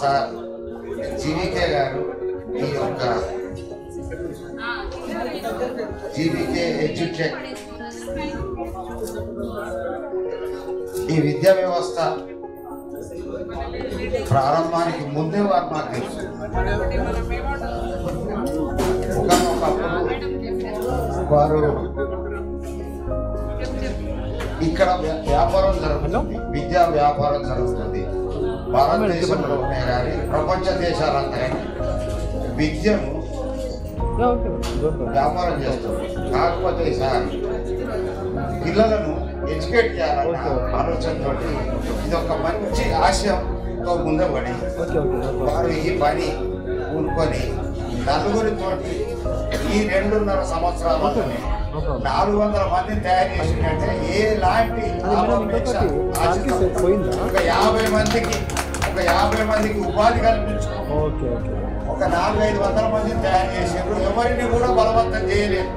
Sir జీవికే గారు ఈ యొక్క జీవికే ఎడ్యుకేట్ ఈ విద్యా వ్యవస్థ ప్రారంభానికి ముందే వారు మాకు తెలుసు. వారు ఇక్కడ వ్యాపారం జరుగుతుంది విద్యా వ్యాపారం జరుగుతుంది. భారతదేశంలోనే కానీ ప్రపంచ దేశాలంతా విద్యను వ్యాపారం చేస్తుంది. కాకపోతే సార్ పిల్లలను ఎడ్యుకేట్ చేయాలన్న ఆలోచనతో ఇది ఒక మంచి ఆశయంతో ముందపడి వారు ఈ పని కూనుకొని నలుగురితోటి ఈ రెండున్నర సంవత్సరాలలోనే నాలుగు వందల మందిని తయారు చేసిందంటే ఏ లాంటి. ఒక యాభై మందికి ఒక యాభై మందికి ఉపాధి కల్పించుకో ఓకే ఓకే. ఒక నాలుగైదు వందల మందిని తయారు చేసారు ఎవరిని కూడా బలవంతం చేయలేదు.